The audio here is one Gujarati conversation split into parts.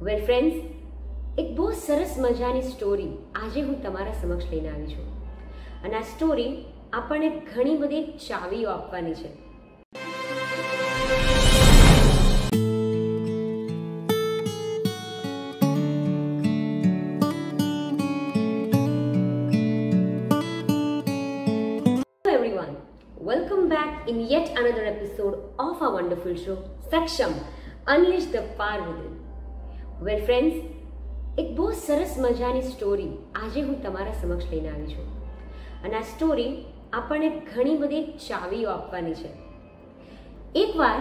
વેલ ફ્રેન્ડ્સ એક બહુ સરસ મજાની સ્ટોરી આજે હું તમારા સમક્ષ લઈને આવી છું અને આ સ્ટોરી આપણને ઘણી બધી ચાવીઓ આપવાની છે welcome back in yet another episode of our wonderful show, Saksham Unleash the Power Within. Well friends એક બહુ સરસ મજાની સ્ટોરી આજે હું તમારા સમક્ષ લઈને આવી છું. અને આ સ્ટોરી આપણને ઘણી બધી ચાવીઓ આપવાની છે. એકવાર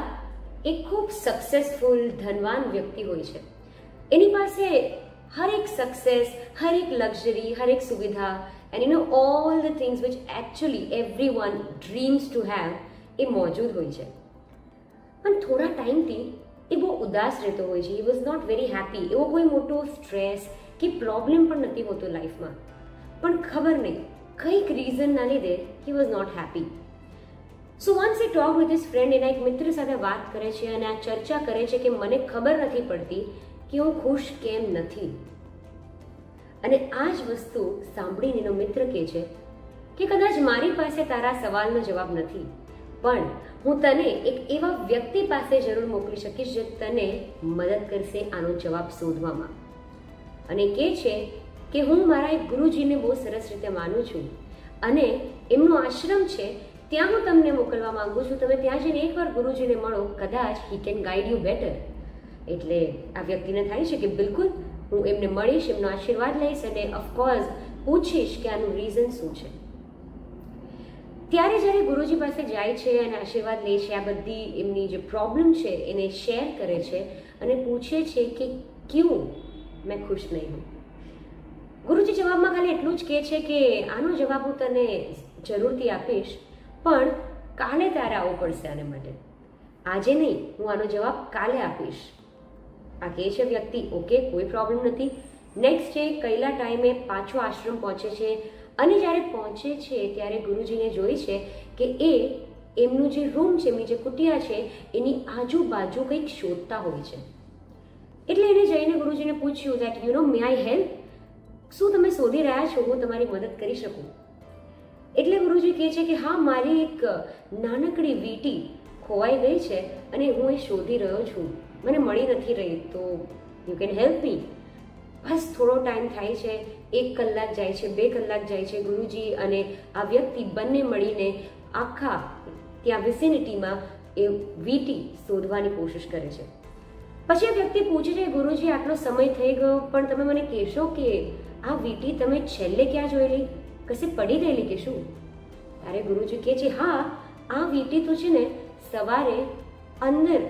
એક ખૂબ સક્સેસફુલ ધનવાન વ્યક્તિ હોય છે. એની પાસે હર એક સક્સેસ હર એક લક્ઝરી હર એક સુવિધા and you know all the things which actually everyone dreams to have એ મોજૂદ હોય છે. પણ થોડા ટાઈમથી એ બહુ ઉદાસ રહેતો હોય છે. He was not very happy એવો કોઈ મોટો સ્ટ્રેસ કે પ્રોબ્લેમ પણ નથી હોતો લાઈફમાં પણ ખબર નહીં. કંઈક રીઝનના લીધે he was not happy so once a talk with his friend એના એક મિત્ર સાથે વાત કરે છે અને આ ચર્ચા કરે છે કે મને ખબર નથી પડતી કે હું ખુશ કેમ નથી. અને આ જ વસ્તુ સાંભળીને એનો મિત્ર કહે છે કે કદાચ મારી પાસે તારા સવાલનો જવાબ નથી. પણ હું તને એક એવા વ્યક્તિ પાસે જરૂર મોકલી શકીશ જે તને મદદ કરશે આનો જવાબ શોધવામાં. અને કે છે કે હું મારા એક ગુરુજીને બહુ સરસ રીતે માનું છું અને એમનો આશ્રમ છે ત્યાં હું તમને મોકલવા માંગુ છું. તમે ત્યાં જઈને એકવાર ગુરુજીને મળો, કદાચ he can guide you better એટલે આ વ્યક્તિને થાય છે કે બિલકુલ હું એમને મળીશ, એમનો આશીર્વાદ લઈશ અને ઓફકોર્સ પૂછીશ કે આનું રીઝન શું છે. ત્યારે જ્યારે ગુરુજી પાસે જાય છે અને આશીર્વાદ લે છે, આ બધી એમની જે પ્રોબ્લેમ છે એને શેર કરે છે અને પૂછે છે કે ક્યું? મેં ખુશ નહીં હું. ગુરુજી જવાબમાં ખાલી એટલું જ કહે છે કે, આનો જવાબ હું તને જરૂરથી આપીશ, પણ કાલે તારે આવવું પડશે આને માટે. આજે નહીં, હું આનો જવાબ કાલે આપીશ. આ કહે છે વ્યક્તિ, ઓકે, કોઈ પ્રોબ્લેમ નથી. નેક્સ્ટ ડે કઈલા ટાઈમે પાછો આશ્રમ પહોંચે છે અને જ્યારે પહોંચે છે, ત્યારે ગુરુજીને જોઈ છે કે એ એમનું જે રૂમ છે, એમની જે કુટિયા છે, એની આજુબાજુ કંઈક શોધતા હોય છે. એટલે એને જઈને ગુરુજીને પૂછ્યું that you know may I help શું તમે શોધી રહ્યા છો? હું તમારી મદદ કરી શકું? એટલે ગુરુજી કહે છે કે, હા, મારી એક નાનકડી વીટી ખોવાઈ ગઈ છે અને હું એ શોધી રહ્યો છું. મને મળી નથી રહી, તો યુ કેન હેલ્પ મી બસ થોડો ટાઈમ થાય છે, એક કલાક જાય છે, બે કલાક જાય છે ગુરુજી અને આ વ્યક્તિ બંને મળીને આખા ત્યાં વિસિનિટીમાં એ વીટી શોધવાની કોશિશ કરે છે. પછી આ વ્યક્તિ પૂછે છે, ગુરુજી, આટલો સમય થઈ ગયો, પણ તમે મને કહેશો કે આ વીટી તમે છેલ્લે ક્યાં જોયેલી કશે પડી ગયેલી કે શું? ત્યારે ગુરુજી કહે છે, હા, આ વીટી તો છે ને સવારે અંદર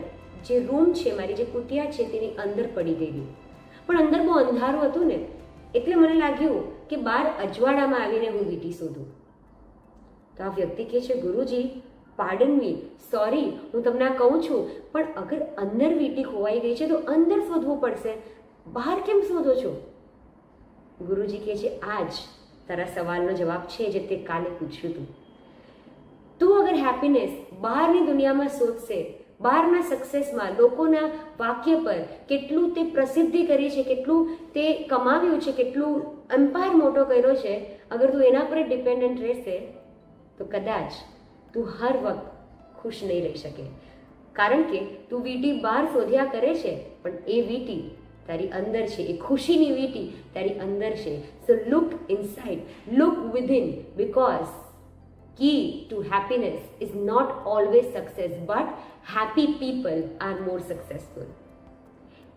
જે રૂમ છે, મારી જે કુટિયા છે, તેની અંદર પડી ગયેલી. પણ અંદર બહુ અંધારું હતું ને, એટલે મને લાગ્યું કે બહાર અજવાળામાં આવીને હું વીટી શોધું. તો આ વ્યક્તિ કહે છે, ગુરુજી પાર્ડન મી સોરી હું તમને આ કહું છું, પણ અગર અંદર વીટી ખોવાઈ ગઈ છે તો અંદર શોધવું પડશે. બહાર કેમ શોધો છો? ગુરુજી કહે છે, આજ તારા સવાલનો જવાબ છે જે તે કાલે પૂછ્યું હતું તું અગર હેપીનેસ બહારની દુનિયામાં શોધશે બહારના સક્સેસમાં લોકોના વાક્ય પર કેટલું તે પ્રસિદ્ધિ કરી છે, કેટલું તે કમાવ્યું છે, કેટલું એમ્પાયર મોટો કર્યો છે, અગર તું એના પર ડિપેન્ડન્ટ રહેશે, તો કદાચ તું હર વખત ખુશ નહીં રહી શકે. કારણ કે તું વીટી બહાર શોધ્યા કરે છે, પણ એ વીટી તારી અંદર છે, એ ખુશીની વીટી તારી અંદર છે. So look inside look within because key to happiness is not always success, but happy people are more successful.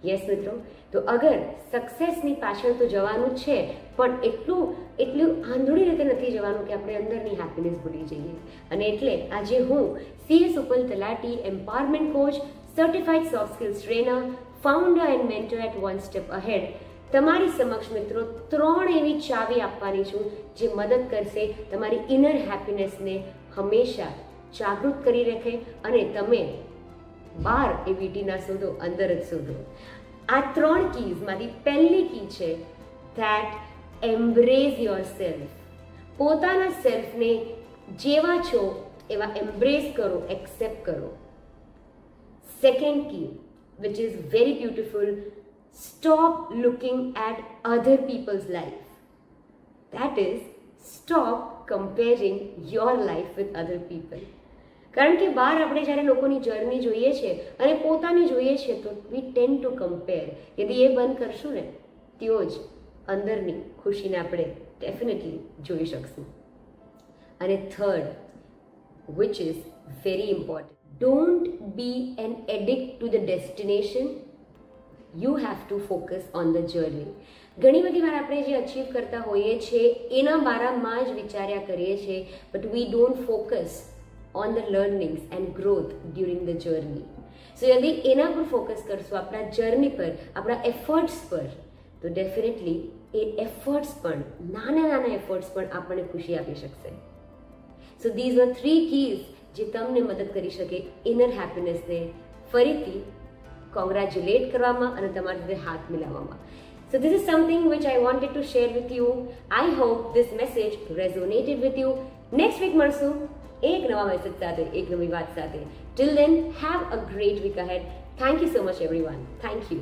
Yes મિત્રો, તો અગર સક્સેસની પાછળ તો જવાનું છે, પણ એટલું એટલું આંધળી રીતે નથી જવાનું કે આપણે અંદરની હેપીનેસ ભૂલી જઈએ. અને એટલે આજે હું CS Upal Talati empowerment coach certified soft skills trainer founder and mentor at one step ahead તમારી સમક્ષ મિત્રો ત્રણ એવી ચાવી આપવાની છું જે મદદ કરશે તમારી ઇનર હેપીનેસને હંમેશા જાગૃત કરી રાખે અને તમે બહાર એ વીટીના શોધો, અંદર જ શોધો. આ ત્રણ કીઝમાંથી પહેલી કી છે ધેટ એમ્બ્રેઝ યોર સેલ્ફ પોતાના સેલ્ફને જેવા છો એવા એમ્બ્રેસ કરો એક્સેપ્ટ કરો. Second key which is very beautiful stop looking at other people's life. That is, stop comparing your life with other people. કારણ કે બહાર આપણે જ્યારે લોકોની જર્ની જોઈએ છે અને પોતાની જોઈએ છે તો વી ટેન ટુ કમ્પેર યદि એ બંધ કરશું ને તેઓ જ અંદરની ખુશીને આપણે ડેફિનેટલી જોઈ શકશું અને third which is very important don't be an addict to the destination you have to focus on the journey ઘણી બધી વાર આપણે જે અચીવ કરતા હોઈએ છીએ, એના બારામાં જ વિચાર્યા કરીએ છીએ but we don't focus on the learnings and growth during the journey so યદી એના પર ફોકસ કરશું, આપણા જર્ની પર, આપણા એફર્ટ્સ પર, તો ડેફિનેટલી એ એફર્ટ્સ પણ, નાના નાના એફર્ટ્સ પણ આપણને ખુશી આપી શકશે. So these are three keys જે તમને મદદ કરી શકે ઇનર હેપીનેસને ફરીથી કોંગ્રેચ્યુલેટ કરવામાં અને તમારી સાથે હાથ મિલાવવામાં So this is something which I wanted to share with you. I hope this message resonated with you. Next week મળશું એક નવા મેસેજ સાથે એક નવી વાત સાથે till then have a great week ahead thank you so much everyone thank you